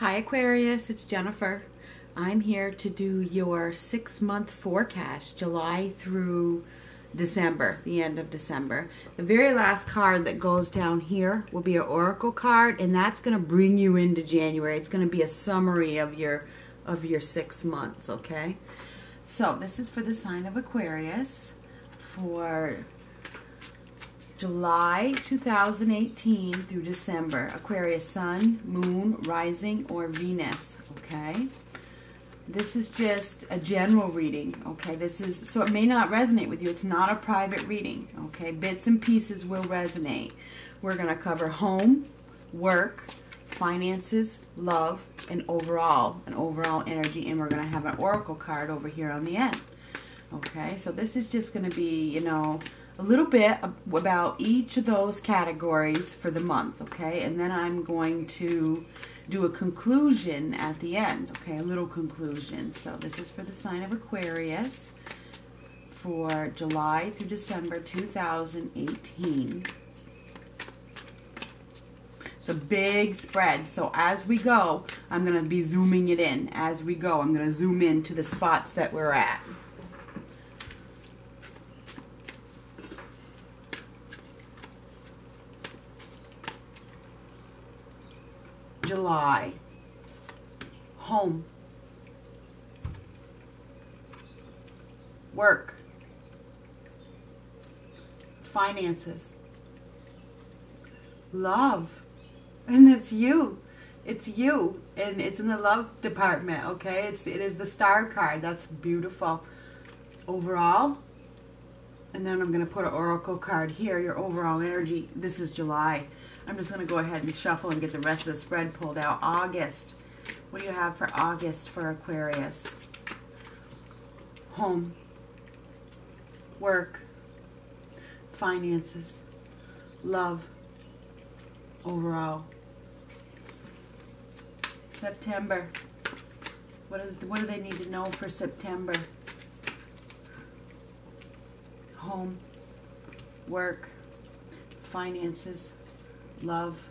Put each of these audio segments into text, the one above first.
Hi Aquarius, it's Jennifer. I'm here to do your six month forecast, July through December, the end of December. The very last card that goes down here will be an oracle card, and that's going to bring you into January. It's going to be a summary of your of your six months. Okay, so this is for the sign of Aquarius for July 2018 through December. Aquarius Sun, Moon, Rising, or Venus. Okay. This is just a general reading. Okay. This is so it may not resonate with you. It's not a private reading. Okay. Bits and pieces will resonate. We're going to cover home, work, finances, love, and overall, an overall energy. And we're going to have an oracle card over here on the end. Okay. So this is just going to be, you know, a little bit about each of those categories for the month, okay? And then I'm going to do a conclusion at the end, okay? A little conclusion. So this is for the sign of Aquarius for July through December 2018. It's a big spread. So as we go, I'm going to be zooming it in. As we go, I'm going to zoom in to the spots that we're at. July. Home. Work. Finances. Love. And it's you. It's you. And it's in the love department, okay? It's it is the star card. That's beautiful. Overall. And then I'm going to put an oracle card here, your overall energy. This is July. I'm just going to go ahead and shuffle and get the rest of the spread pulled out. August. What do you have for August for Aquarius? Home. Work. Finances. Love. Overall. September. What, is, what do they need to know for September? Home. Work. Finances love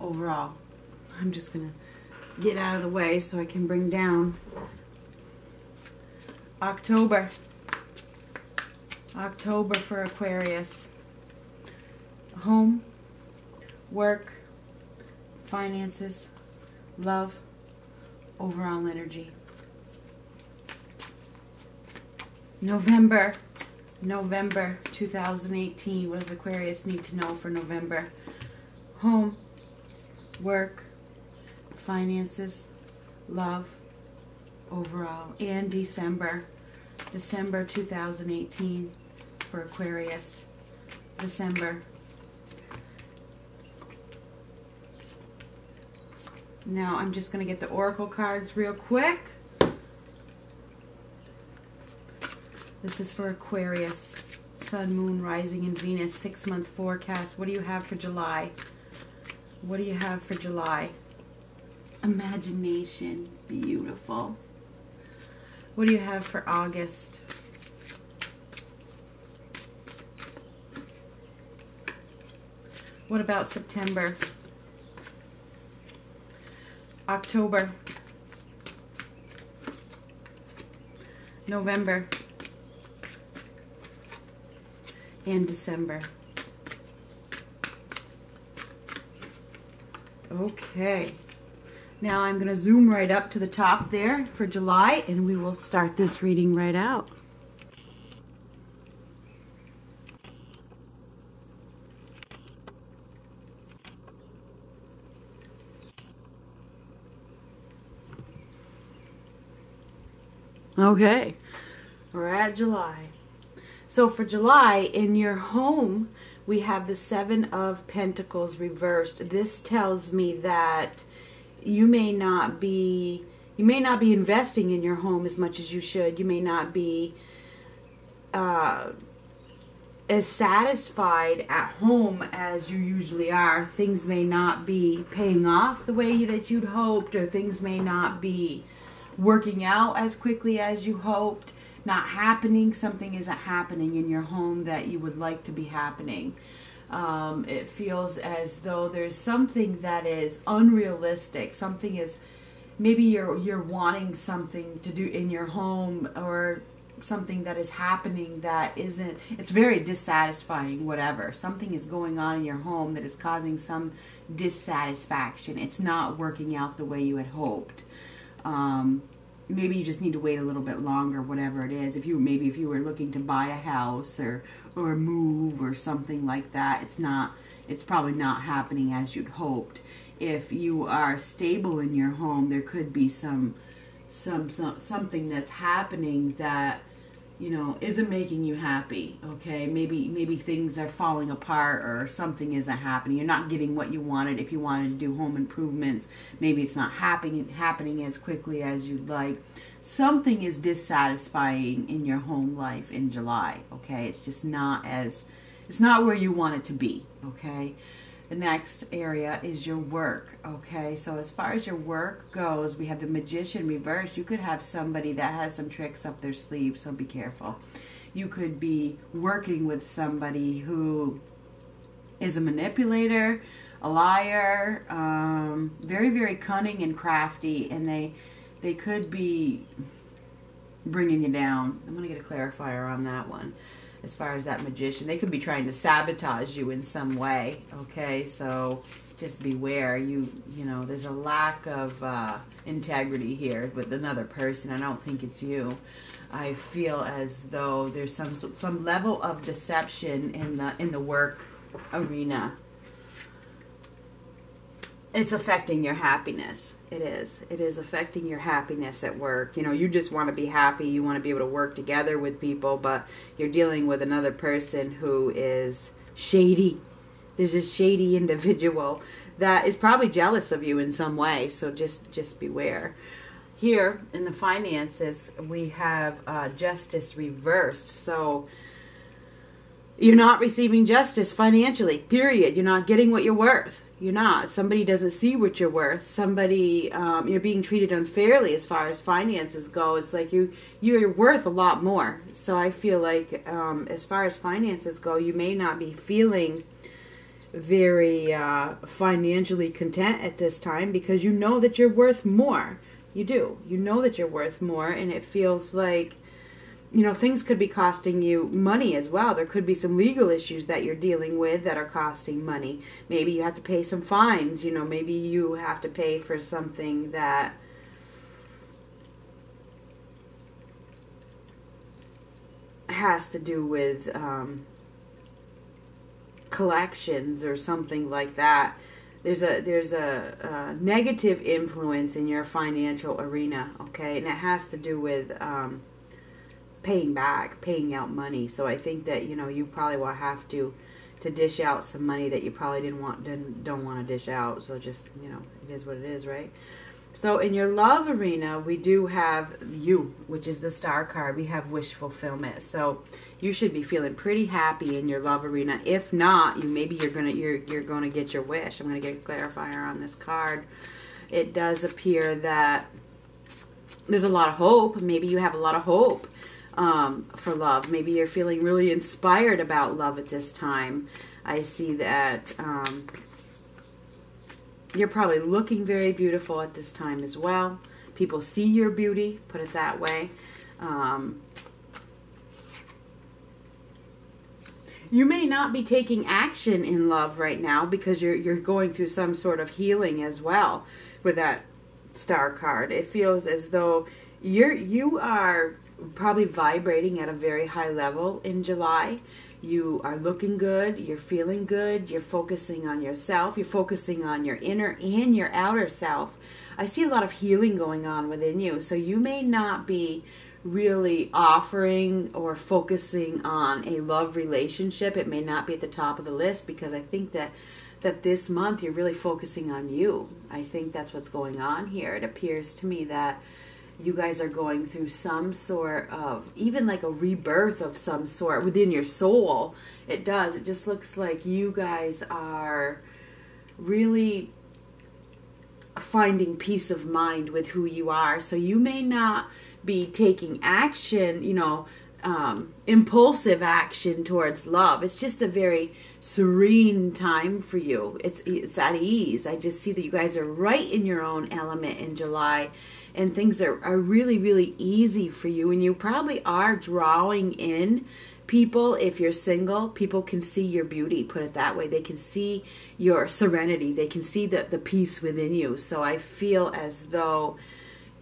overall. I'm just going to get out of the way so I can bring down October. October for Aquarius. Home, work, finances, love, overall energy. November. November 2018. What does Aquarius need to know for November? Home, work, finances, love, overall. And December. December 2018 for Aquarius. December. Now I'm just going to get the Oracle cards real quick. This is for Aquarius. Sun, Moon, Rising, and Venus. Six month forecast. What do you have for July? What do you have for July? Imagination. Beautiful. What do you have for August? What about September? October. November and December. Okay. Now I'm going to zoom right up to the top there for July and we will start this reading right out. Okay, we're at July. So for July, in your home, we have the Seven of Pentacles reversed. This tells me that you may not be you may not be investing in your home as much as you should. You may not be uh, as satisfied at home as you usually are. Things may not be paying off the way that you'd hoped, or things may not be working out as quickly as you hoped not happening, something isn't happening in your home that you would like to be happening. Um, it feels as though there's something that is unrealistic. Something is maybe you're you're wanting something to do in your home or something that is happening that isn't it's very dissatisfying whatever something is going on in your home that is causing some dissatisfaction it's not working out the way you had hoped um, maybe you just need to wait a little bit longer whatever it is. If you maybe if you were looking to buy a house or or move or something like that it's not it's probably not happening as you'd hoped. If you are stable in your home there could be some some, some something that's happening that you know isn't making you happy okay? Maybe maybe things are falling apart or something isn't happening. You're not getting what you wanted. If you wanted to do home improvements maybe it's not happening happening as quickly as you'd like. Something is dissatisfying in your home life in July okay? It's just not as it's not where you want it to be okay the next area is your work. Okay, so as far as your work goes, we have the magician reverse. You could have somebody that has some tricks up their sleeve, so be careful. You could be working with somebody who is a manipulator, a liar, um, very, very cunning and crafty, and they they could be bringing you down. I'm going to get a clarifier on that one as far as that magician. They could be trying to sabotage you in some way. Okay, so just beware. You you know, there's a lack of uh, integrity here with another person. I don't think it's you. I feel as though there's some some level of deception in the in the work arena it's affecting your happiness. It is. It is affecting your happiness at work. You know, you just want to be happy. You want to be able to work together with people, but you're dealing with another person who is shady. There's a shady individual that is probably jealous of you in some way. So just just beware. Here in the finances, we have uh, justice reversed. So you're not receiving justice financially. Period. You're not getting what you're worth you're not. Somebody doesn't see what you're worth. Somebody um, you're being treated unfairly as far as finances go. It's like you you're worth a lot more. So I feel like um, as far as finances go, you may not be feeling very uh, financially content at this time because you know that you're worth more. You do. You know that you're worth more, and it feels like you know, things could be costing you money as well. There could be some legal issues that you're dealing with that are costing money. Maybe you have to pay some fines, you know, maybe you have to pay for something that has to do with um, collections or something like that. There's a there's a, a, negative influence in your financial arena, okay, and it has to do with um, paying back, paying out money. So I think that you know you probably will have to to dish out some money that you probably didn't want didn't don't want to dish out. So just you know it is what it is, right? So in your love arena, we do have you, which is the star card. We have wish fulfillment. So you should be feeling pretty happy in your love arena. If not, you maybe you're gonna you're you're gonna get your wish. I'm gonna get a clarifier on this card. It does appear that there's a lot of hope. Maybe you have a lot of hope um, for love. Maybe you're feeling really inspired about love at this time. I see that um, you're probably looking very beautiful at this time as well. People see your beauty, put it that way. Um, you may not be taking action in love right now because you're you're going through some sort of healing as well with that star card. It feels as though you're you are probably vibrating at a very high level in July. You are looking good, you're feeling good, you're focusing on yourself, you're focusing on your inner and your outer self. I see a lot of healing going on within you, so you may not be really offering or focusing on a love relationship. It may not be at the top of the list because I think that that this month you're really focusing on you. I think that's what's going on here. It appears to me that you guys are going through some sort of even like a rebirth of some sort within your soul it does it just looks like you guys are really finding peace of mind with who you are so you may not be taking action you know um, impulsive action towards love. It's just a very serene time for you. It's it's at ease. I just see that you guys are right in your own element in July and things are, are really, really easy for you. And you probably are drawing in people. If you're single people can see your beauty put it that way. They can see your serenity. They can see the, the peace within you. So i feel as though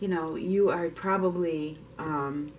you know you are probably um,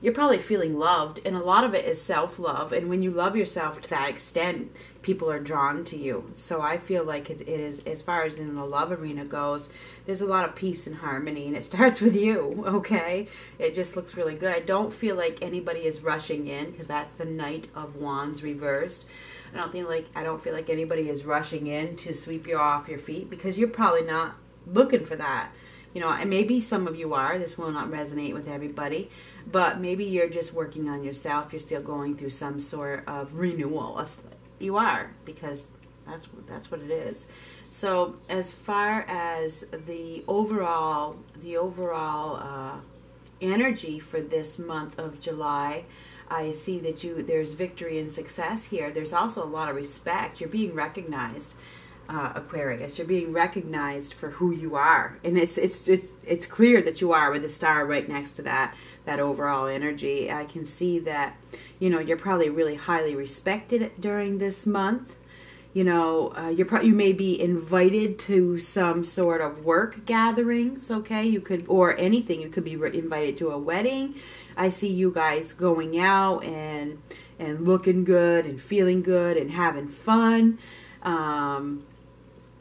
you're probably feeling loved and a lot of it is self-love and when you love yourself to that extent people are drawn to you. So i feel like it, it is as far as in the love arena goes there's a lot of peace and harmony and it starts with you okay? It just looks really good. I don't feel like anybody is rushing in because that's the knight of wands reversed. I don't think like i don't feel like anybody is rushing in to sweep you off your feet because you're probably not looking for that you know, and maybe some of you are. This will not resonate with everybody, but maybe you're just working on yourself. You're still going through some sort of renewal. You are because that's that's what it is. So as far as the overall the overall uh, energy for this month of July. I see that you there's victory and success here. There's also a lot of respect. You're being recognized uh, Aquarius. You're being recognized for who you are, and it's it's it's it's clear that you are with the star right next to that that overall energy. I can see that, you know, you're probably really highly respected during this month. You know, uh, you're pro- you may be invited to some sort of work gatherings. Okay, you could or anything. You could be re- invited to a wedding. I see you guys going out and and looking good and feeling good and having fun. Um,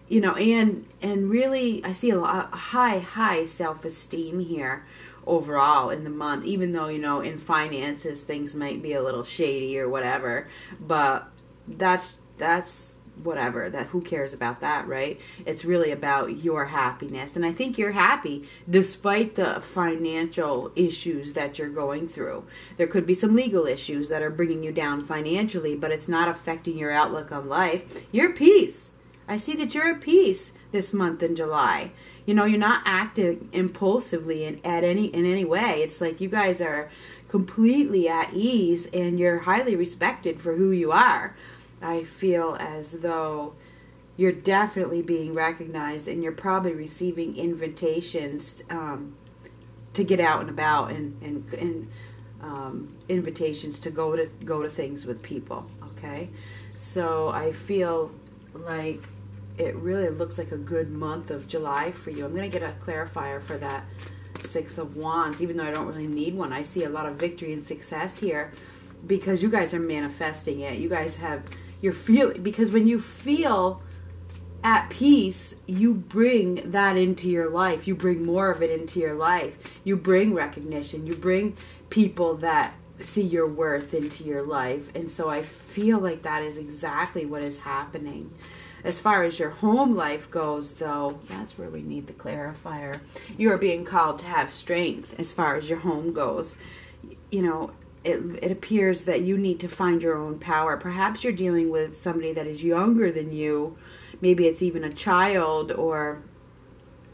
you know, and and really, I see a, lot, a high high self esteem here overall in the month. Even though you know in finances things might be a little shady or whatever, but that's that's whatever that who cares about that right? It's really about your happiness and i think you're happy despite the financial issues that you're going through. There could be some legal issues that are bringing you down financially but it's not affecting your outlook on life. You're peace I see that you're at peace this month in July. You know, you're not acting impulsively in at any in any way. It's like you guys are completely at ease and you're highly respected for who you are. I feel as though you're definitely being recognized and you're probably receiving invitations um, to get out and about and and, and um, invitations to go to go to things with people. Okay, so I feel like it really looks like a good month of July for you. I'm going to get a clarifier for that Six of Wands, even though I don't really need one. I see a lot of victory and success here because you guys are manifesting it. You guys have, you're feeling, because when you feel at peace, you bring that into your life. You bring more of it into your life. You bring recognition. You bring people that see your worth into your life. And so I feel like that is exactly what is happening. As far as your home life goes, though, that's where we need the clarifier. You are being called to have strength as far as your home goes. You know, it, it appears that you need to find your own power. Perhaps you're dealing with somebody that is younger than you. Maybe it's even a child, or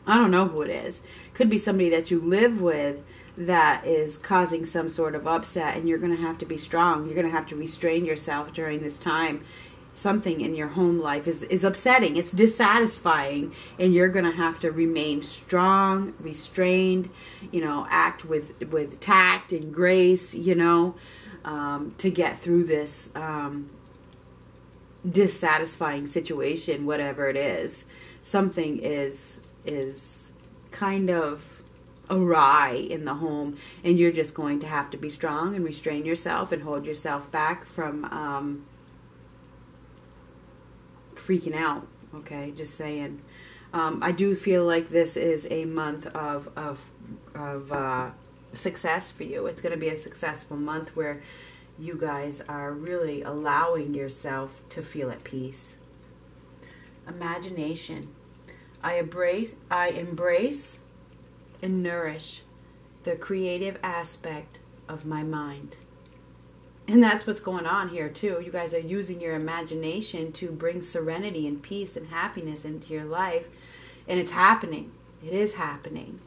I don't know who it is. Could be somebody that you live with that is causing some sort of upset and you're going to have to be strong. You're going to have to restrain yourself during this time something in your home life is, is upsetting, it's dissatisfying, and you're going to have to remain strong, restrained, you know, act with, with tact and grace, you know, um, to get through this um, dissatisfying situation, whatever it is. Something is is kind of awry in the home, and you're just going to have to be strong and restrain yourself and hold yourself back from. Um, freaking out. Okay, just saying. Um, I do feel like this is a month of of of uh, success for you. It's going to be a successful month where you guys are really allowing yourself to feel at peace. Imagination. I embrace I embrace and nourish the creative aspect of my mind. And that's what's going on here, too. You guys are using your imagination to bring serenity and peace and happiness into your life. And it's happening. It is happening.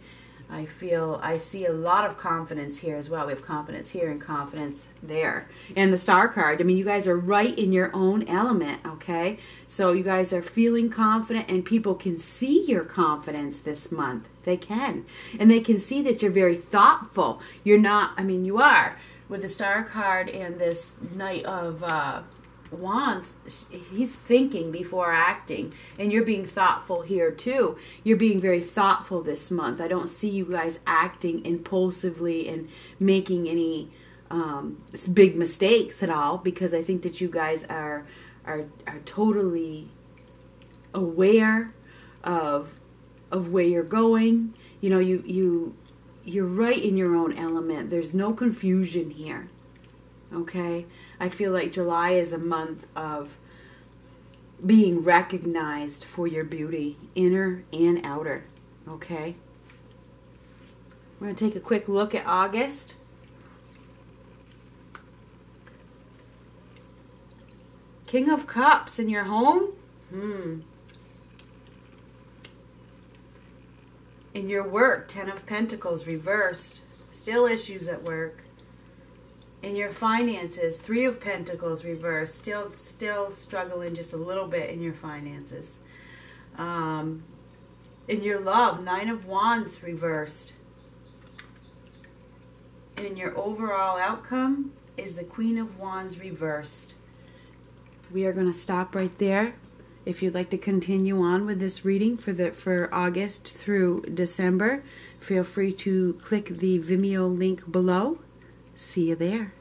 I feel I see a lot of confidence here as well. We have confidence here and confidence there. And the star card, I mean, you guys are right in your own element, okay? So you guys are feeling confident, and people can see your confidence this month. They can. And they can see that you're very thoughtful. You're not, I mean, you are. With the star card and this Knight of. Uh, Wands, he's thinking before acting, and you're being thoughtful here too. You're being very thoughtful this month. I don't see you guys acting impulsively and making any um, big mistakes at all because I think that you guys are are are totally aware of of where you're going. You know, you you you're right in your own element. There's no confusion here. Okay? I feel like July is a month of being recognized for your beauty, inner and outer. Okay? We're going to take a quick look at August. King of Cups in your home? Hmm. In your work, Ten of Pentacles reversed. Still issues at work. In your finances three of pentacles reversed. Still still struggling just a little bit in your finances. Um, in your love nine of wands reversed. In your overall outcome is the queen of wands reversed. We are going to stop right there if you'd like to continue on with this reading for the for august through december feel free to click the vimeo link below See you there.